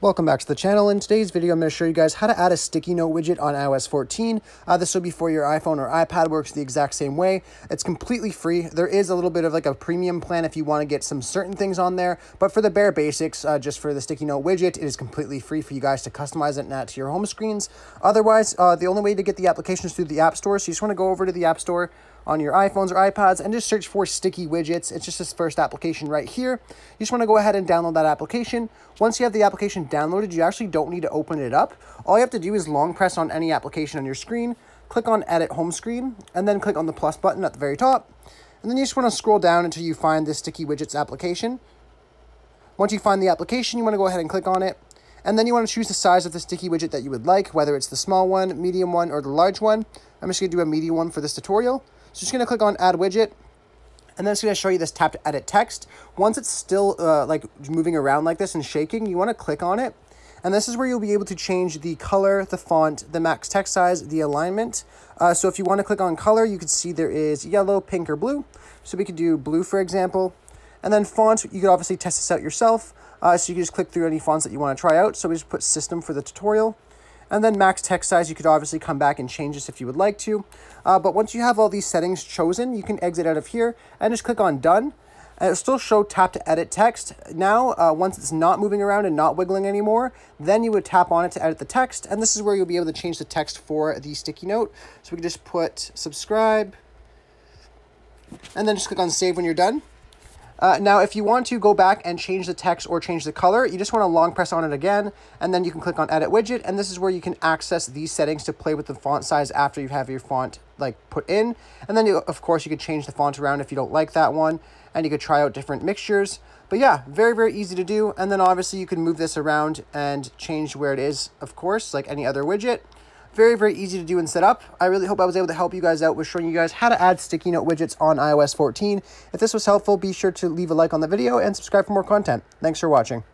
Welcome back to the channel. In today's video, I'm going to show you guys how to add a sticky note widget on iOS 14. Uh, this will be for your iPhone or iPad, works the exact same way. It's completely free. There is a little bit of like a premium plan if you want to get some certain things on there, but for the bare basics, uh, just for the sticky note widget, it is completely free for you guys to customize it and add to your home screens. Otherwise, uh, the only way to get the application is through the App Store, so you just want to go over to the App Store, on your iPhones or iPads and just search for sticky widgets. It's just this first application right here. You just want to go ahead and download that application. Once you have the application downloaded, you actually don't need to open it up. All you have to do is long press on any application on your screen, click on edit home screen, and then click on the plus button at the very top. And then you just want to scroll down until you find the sticky widgets application. Once you find the application, you want to go ahead and click on it. And then you want to choose the size of the sticky widget that you would like, whether it's the small one, medium one, or the large one. I'm just going to do a medium one for this tutorial. So just going to click on add widget. And then it's going to show you this tap to edit text. Once it's still uh, like moving around like this and shaking, you want to click on it. And this is where you'll be able to change the color, the font, the max text size, the alignment. Uh, so if you want to click on color, you can see there is yellow, pink, or blue. So we could do blue, for example. And then font, you could obviously test this out yourself. Uh, so you can just click through any fonts that you want to try out. So we just put system for the tutorial. And then max text size, you could obviously come back and change this if you would like to. Uh, but once you have all these settings chosen, you can exit out of here and just click on done. And it'll still show tap to edit text. Now, uh, once it's not moving around and not wiggling anymore, then you would tap on it to edit the text. And this is where you'll be able to change the text for the sticky note. So we can just put subscribe and then just click on save when you're done. Uh, now, if you want to go back and change the text or change the color, you just want to long press on it again, and then you can click on Edit Widget, and this is where you can access these settings to play with the font size after you have your font like put in. And then, you, of course, you could change the font around if you don't like that one, and you could try out different mixtures. But yeah, very, very easy to do. And then obviously you can move this around and change where it is, of course, like any other widget. Very, very easy to do and set up. I really hope I was able to help you guys out with showing you guys how to add sticky note widgets on iOS 14. If this was helpful, be sure to leave a like on the video and subscribe for more content. Thanks for watching.